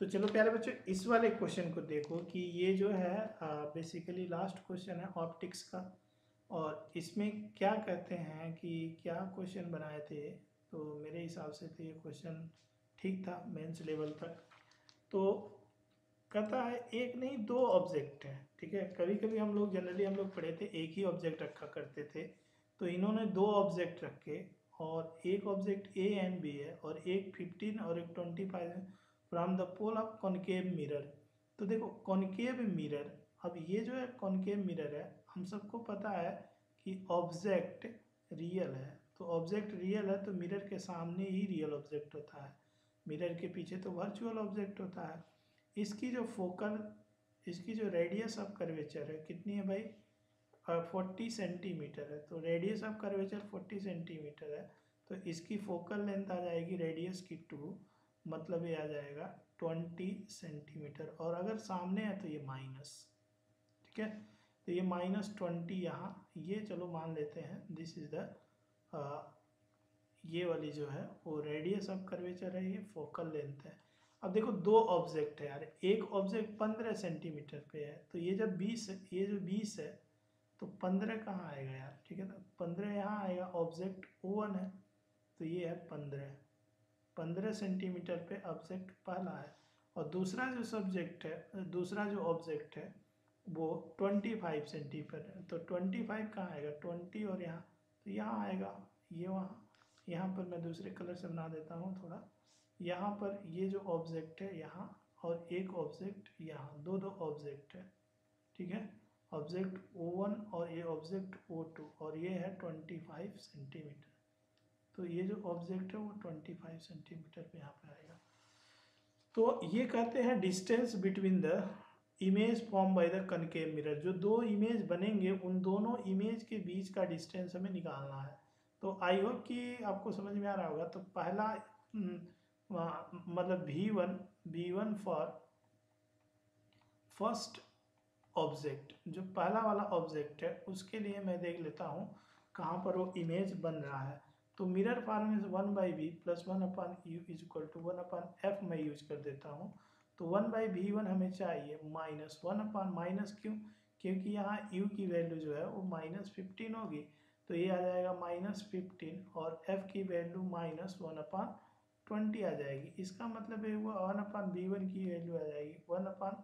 तो चलो प्यारे बच्चों, इस वाले क्वेश्चन को देखो कि ये जो है बेसिकली लास्ट क्वेश्चन है ऑप्टिक्स का। और इसमें क्या कहते हैं कि क्या क्वेश्चन बनाए थे? तो मेरे हिसाब से तो ये क्वेश्चन ठीक था मेंस लेवल तक। तो कहता है, एक नहीं, दो ऑब्जेक्ट हैं, ठीक है? कभी कभी हम लोग जनरली हम लोग पढ़े थे, एक ही ऑब्जेक्ट रखा करते थे। तो इन्होंने दो ऑब्जेक्ट रखे और एक ऑब्जेक्ट ए एंड बी है और एक फिफ्टीन और एक twenty five from the pole of concave mirror तो देखो कॉनकेव मिरर अब ये जो है कॉनकेव मिरर है, हम सबको पता है कि ऑब्जेक्ट रियल है। तो ऑब्जेक्ट रियल है तो मिरर के सामने ही रियल ऑब्जेक्ट होता है। मिरर के पीछे तो वर्चुअल ऑब्जेक्ट होता है। इसकी जो फोकल इसकी जो रेडियस ऑफ़ कर्वेचर है, कितनी है भाई? फोर्टी सेंटीमीटर है। तो radius of curvature forty centimetre है। तो इसकी फोकल लेंथ आ जाएगी रेडियस की टू मतलब ये आ जाएगा ट्वेंटी सेंटीमीटर। और अगर सामने है तो ये माइनस, ठीक है? तो ये माइनस ट्वेंटी यहाँ, ये चलो मान लेते हैं दिस इज़ द ये वाली जो है, वो रेडियस ऑफ़ कर्वेचर है, ये फोकल लेंथ है। अब देखो दो ऑब्जेक्ट है यार, एक ऑब्जेक्ट पंद्रह सेंटीमीटर पे है तो ये जब बीस, ये जो बीस है तो पंद्रह कहाँ आएगा यार, ठीक है? ना पंद्रह यहाँ आएगा ऑब्जेक्ट ओ वन है तो ये है पंद्रह। पंद्रह सेंटीमीटर पे ऑब्जेक्ट पहला है और दूसरा जो सब्जेक्ट है, दूसरा जो ऑब्जेक्ट है, वो ट्वेंटी फाइव सेंटीमीटर है। तो ट्वेंटी फाइव कहाँ आएगा? ट्वेंटी और यहाँ। तो यहाँ आएगा, ये वहाँ। यहाँ पर मैं दूसरे कलर से बना देता हूँ थोड़ा। यहाँ पर ये जो ऑब्जेक्ट है, यहाँ और एक ऑब्जेक्ट यहाँ। दो दो ऑब्जेक्ट है, ठीक है? ऑब्जेक्ट ओ वन और ये ऑब्जेक्ट ओ टू और ये है ट्वेंटी फाइव सेंटीमीटर तो ये जो ऑब्जेक्ट है वो ट्वेंटी फाइव सेंटीमीटर पे यहाँ पे आएगा। तो ये कहते हैं distance between the image form by the concave mirror जो दो इमेज बनेंगे, उन दोनों इमेज के बीच का डिस्टेंस हमें निकालना है। तो आई होप कि आपको समझ में आ रहा होगा। तो पहला मतलब v one v one for first object जो पहला वाला ऑब्जेक्ट है, उसके लिए मैं देख लेता हूँ कहाँ पर वो इमेज बन रहा है। तो mirror form is one by v plus one upon u is equal to one upon f मैं यूज़ कर देता हूँ। तो वन बाई वी वन हमें चाहिए माइनस वन अपान माइनस क्यों? क्योंकि यहाँ यू की वैल्यू जो है वो माइनस फिफ्टीन होगी। तो ये आ जाएगा माइनस फिफ्टीन और एफ़ की value minus one upon twenty आ जाएगी। इसका मतलब है वो वन अपान बी वन की वैल्यू आ जाएगी। वन अपान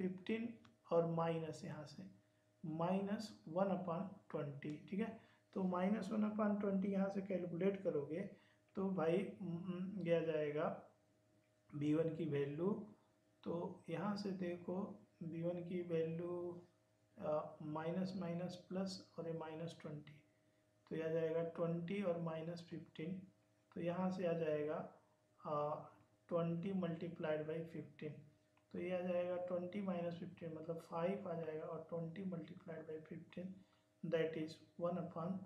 फिफ्टीन और माइनस यहाँ से। माइनस वन अपान ट्वेंटी ठीक है? तो माइनस वन अपान ट्वेंटी यहाँ से कैलकुलेट करोगे तो भाई ये आ जाएगा बी वन की वैल्यू तो यहाँ से देखो बी वन की वैल्यू माइनस माइनस प्लस और ये माइनस ट्वेंटी तो यह आ जाएगा ट्वेंटी और माइनस फिफ्टीन तो यहाँ से आ जाएगा ट्वेंटी मल्टीप्लाइड बाई फिफ्टीन तो ये आ जाएगा ट्वेंटी माइनस फिफ्टीन मतलब फाइव आ जाएगा और twenty multiplied by fifteen that is one upon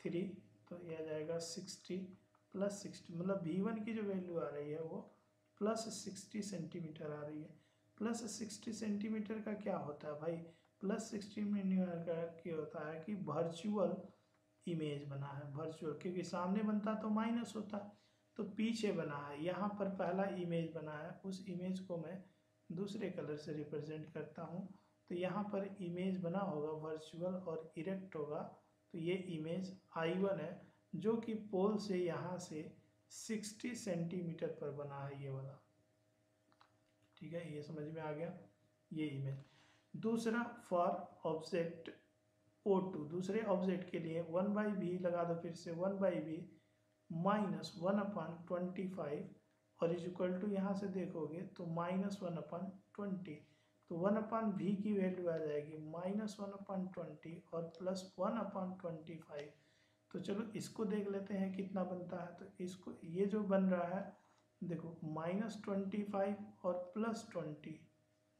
three तो यह आ जाएगा सिक्सटी प्लस सिक्सटी मतलब वी वन की जो वैल्यू आ रही है वो प्लस सिक्सटी सेंटीमीटर आ रही है। प्लस सिक्सटी सेंटीमीटर का क्या होता है भाई? प्लस सिक्सटी मीटर का क्या होता है कि वर्चुअल इमेज बना है वर्चुअल क्योंकि सामने बनता तो माइनस होता तो पीछे बना है, यहाँ पर पहला इमेज बना है, उस इमेज को मैं दूसरे कलर से रिप्रेजेंट करता हूँ। तो यहाँ पर इमेज बना होगा वर्चुअल और इरेक्ट होगा। तो ये इमेज आई वन है, जो कि पोल से यहाँ से 60 सेंटीमीटर पर बना है ये वाला। ठीक है, ये समझ में आ गया? ये इमेज दूसरा फॉर ऑब्जेक्ट ओ टू दूसरे ऑब्जेक्ट के लिए वन बाई बी लगा दो फिर से one by b minus one upon twenty five और इज़ इक्वल टू यहाँ से देखोगे तो माइनस वन अपान ट्वेंटी तो वन अपान वी की वैल्यू आ जाएगी माइनस वन अपॉन ट्वेंटी और plus one upon twenty five. तो चलो इसको देख लेते हैं कितना बनता है। तो इसको, ये जो बन रहा है, देखो, माइनस ट्वेंटी फाइव और plus twenty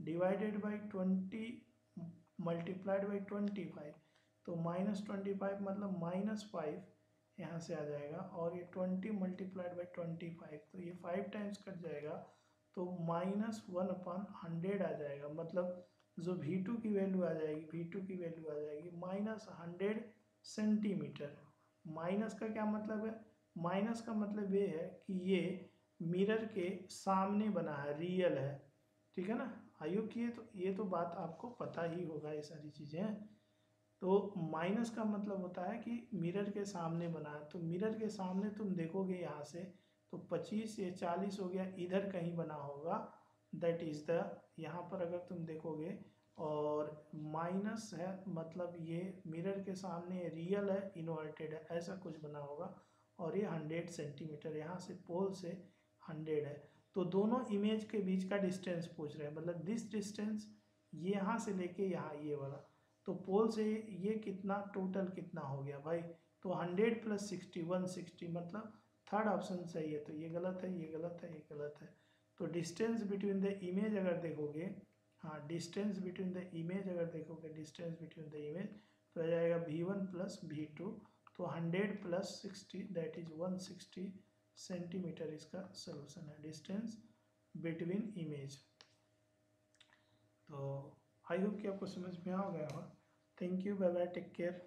divided by twenty multiplied by twenty five. तो माइनस ट्वेंटी फाइव मतलब माइनस फाइव यहाँ से आ जाएगा और ये twenty multiplied by twenty five. तो ये फाइव टाइम्स कट जाएगा तो माइनस वन अपॉन हंड्रेड आ जाएगा। मतलब जो वी टू की वैल्यू आ जाएगी वी टू की वैल्यू आ जाएगी माइनस हंड्रेड सेंटीमीटर। माइनस का क्या मतलब है? माइनस का मतलब ये है कि ये मिरर के सामने बना है रियल है। ठीक है ना? आयोग की तो ये तो बात आपको पता ही होगा ये सारी चीज़ें। तो माइनस का मतलब होता है कि मिरर के सामने बना है। तो मिरर के सामने तुम देखोगे यहाँ से तो 25 या 40 हो गया, इधर कहीं बना होगा। दैट इज़ द यहाँ पर अगर तुम देखोगे, और माइनस है मतलब ये मिरर के सामने रियल है इन्वर्टेड है, ऐसा कुछ बना होगा। और ये हंड्रेड सेंटीमीटर यहाँ से पोल से हंड्रेड है। तो दोनों इमेज के बीच का डिस्टेंस पूछ रहे हैं। मतलब दिस डिस्टेंस ये यहाँ से लेके यहाँ ये वाला। तो पोल से ये कितना टोटल कितना हो गया भाई? तो hundred plus sixty one sixty मतलब थर्ड ऑप्शन सही है तो ये गलत है, ये गलत है, ये गलत है। तो डिस्टेंस बिटवीन द इमेज अगर देखोगे हाँ डिस्टेंस बिटवीन द इमेज अगर देखोगे डिस्टेंस बिटवीन द इमेज तो आ जाएगा v one plus v two तो hundred plus sixty that is one sixty centimetre इसका सोल्यूशन है डिस्टेंस बिटवीन इमेज तो आई होप कि आपको समझ में आ गया हो thank you bye bye take care